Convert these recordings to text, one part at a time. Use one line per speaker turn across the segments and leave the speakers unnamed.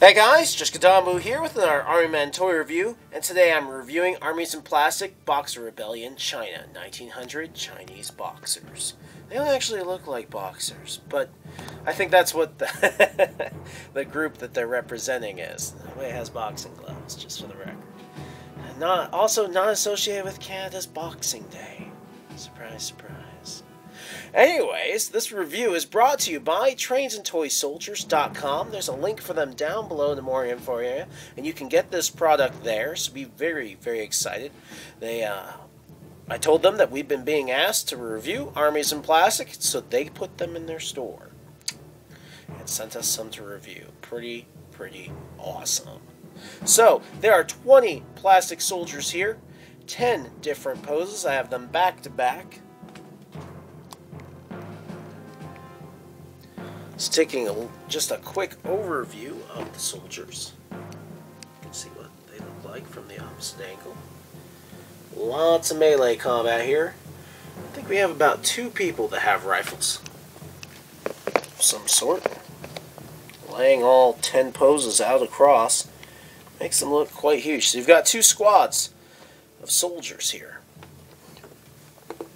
Hey guys, just Kadamu here with another Army Man toy review, and today I'm reviewing Armies in Plastic Boxer Rebellion China 1900 Chinese Boxers. They don't actually look like boxers, but I think that's what the, the group that they're representing is. The way it has boxing gloves, just for the record. And not also not associated with Canada's Boxing Day. Surprise, surprise. Anyways, this review is brought to you by trainsandtoysoldiers.com. There's a link for them down below in the more info area, and you can get this product there, so be very, very excited. They, uh, I told them that we've been being asked to review Armies in Plastic, so they put them in their store and sent us some to review. Pretty, pretty awesome. So, there are 20 plastic soldiers here, 10 different poses. I have them back to back. Just taking a, just a quick overview of the soldiers. You can see what they look like from the opposite angle. Lots of melee combat here. I think we have about two people that have rifles. Of some sort. Laying all ten poses out across makes them look quite huge. So you've got two squads of soldiers here.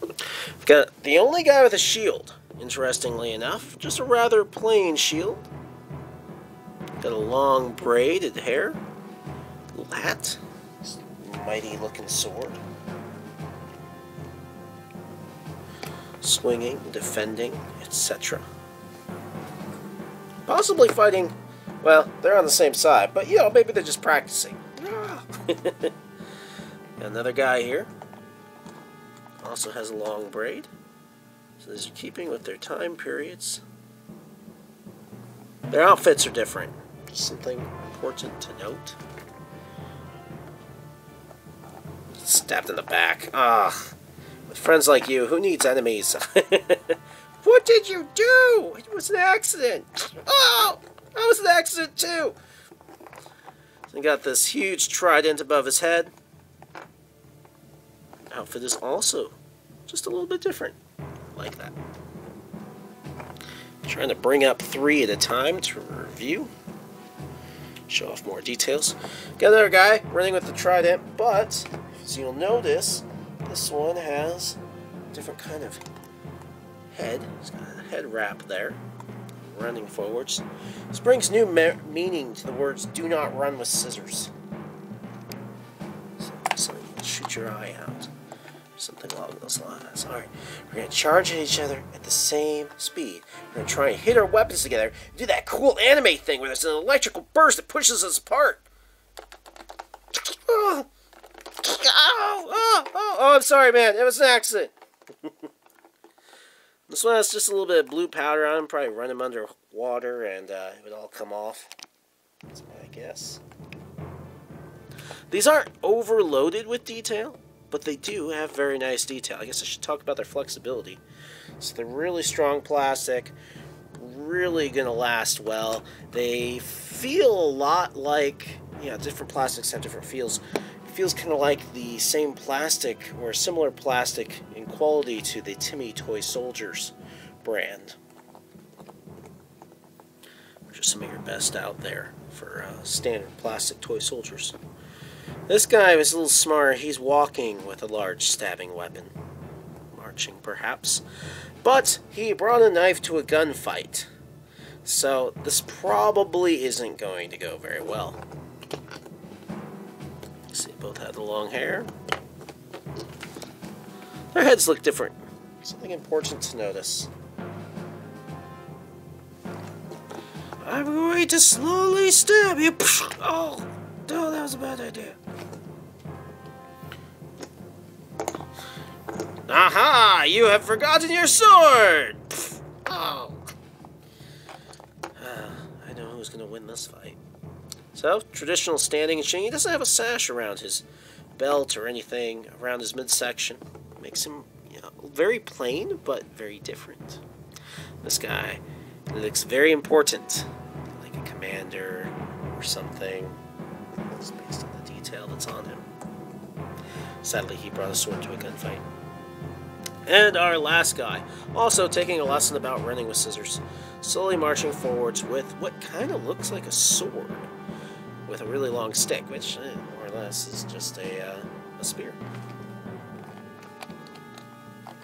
We've got the only guy with a shield interestingly enough. Just a rather plain shield. Got a long braided hair. Hat. Mighty looking sword. Swinging, defending, etc. Possibly fighting, well, they're on the same side, but you know, maybe they're just practicing. Another guy here. Also has a long braid. So these are keeping with their time periods. Their outfits are different. Just Something important to note. Stabbed in the back. Ah, with friends like you, who needs enemies? what did you do? It was an accident. Oh, that was an accident too. He got this huge trident above his head. Outfit is also just a little bit different like that. trying to bring up three at a time to review. Show off more details. Got another guy running with the trident, but as you'll notice, this one has a different kind of head. It's got a head wrap there, running forwards. This brings new me meaning to the words "do not run with scissors." So, so shoot your eye out. Something along those lines. Alright, we're to charge at each other at the same speed. We're to try and hit our weapons together do that cool anime thing where there's an electrical burst that pushes us apart. Oh, oh, oh, oh, I'm sorry, man. It was an accident. this one has just a little bit of blue powder on him. Probably run him under water and uh, it would all come off. That's my guess. These aren't overloaded with detail but they do have very nice detail. I guess I should talk about their flexibility. So they're really strong plastic, really going to last well. They feel a lot like, you know, different plastics have different feels. It feels kind of like the same plastic or similar plastic in quality to the Tim Mee Toy Soldiers brand. Just some of your best out there for uh, standard plastic toy soldiers. This guy was a little smart. He's walking with a large stabbing weapon. Marching, perhaps. But he brought a knife to a gunfight. So this probably isn't going to go very well. See, both had the long hair. Their heads look different. Something important to notice. I'm going to slowly stab you. Oh, no, that was a bad idea. Aha! You have forgotten your sword! Oh. Uh, I know who's going to win this fight. So, traditional standing and. He doesn't have a sash around his belt or anything around his midsection. Makes him you know, very plain, but very different. This guy looks very important, like a commander or something. Based on the detail that's on him. Sadly, he brought a sword to a gunfight. And our last guy, also taking a lesson about running with scissors, slowly marching forwards with what kind of looks like a sword, with a really long stick, which eh, more or less is just a, uh, a spear.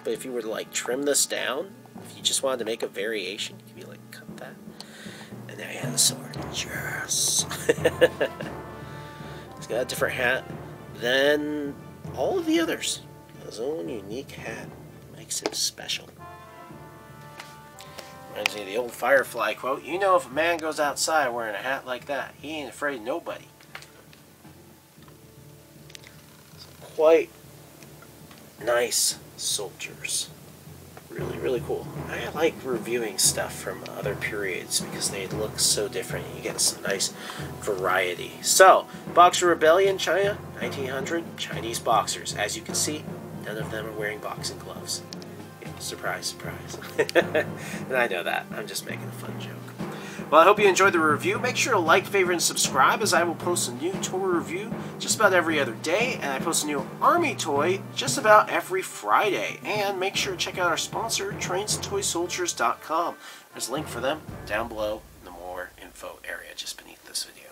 But if you were to like trim this down, if you just wanted to make a variation, you could be like, cut that. And there you have the sword. Yes! He's got a different hat than all of the others. His own unique hat makes him special. Reminds me of the old Firefly quote, You know if a man goes outside wearing a hat like that, he ain't afraid of nobody. Quite nice soldiers. Really, really cool. I like reviewing stuff from other periods because they look so different. You get some nice variety. So, Boxer Rebellion, China, 1900, Chinese boxers. As you can see, none of them are wearing boxing gloves. Surprise, surprise. and I know that. I'm just making a fun joke. Well, I hope you enjoyed the review. Make sure to like, favorite, and subscribe as I will post a new toy review just about every other day. And I post a new Army toy just about every Friday. And make sure to check out our sponsor, TrainStoySoldiers.com. There's a link for them down below in the more info area just beneath this video.